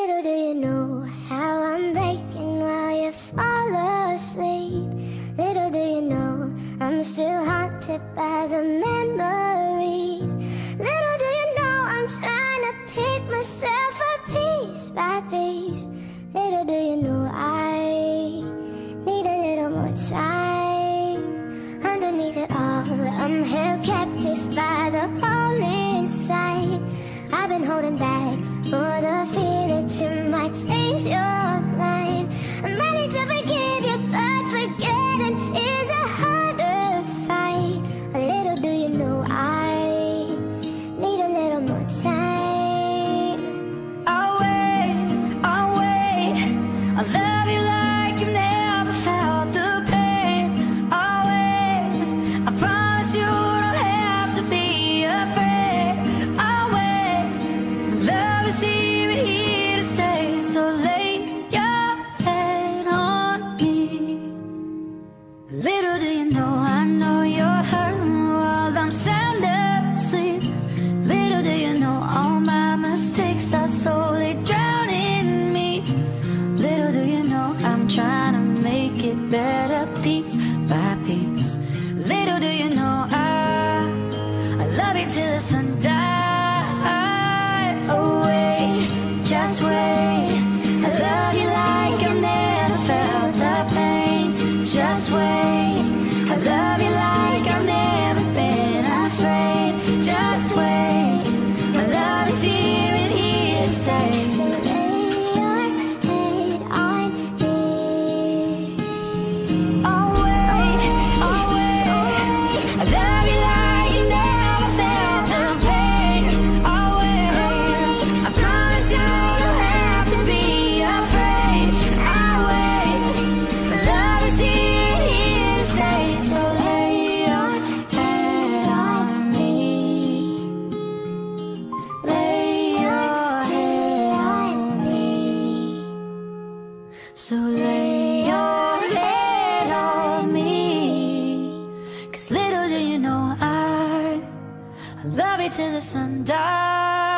Little do you know how I'm breaking while you fall asleep. Little do you know I'm still haunted by the memories. Little do you know I'm trying to pick myself up piece by piece. Little do you know I need a little more time. Underneath it all, I'm held captive by the hole inside. I've been holding back you might better piece by piece. Little do you know, I, I love you till the sun dies. Oh, just wait. I love you like I've never felt the pain. Just wait. Cause little do you know I, I love you till the sun dies.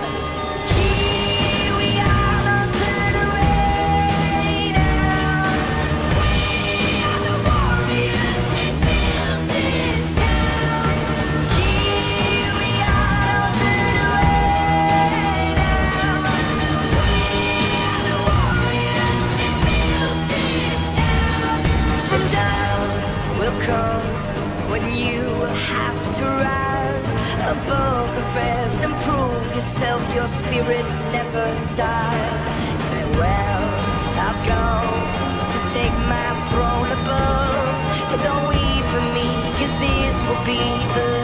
above the rest and prove yourself. Your spirit never dies. Farewell i've gone to take my throne above. But don't weep for me cause this will be the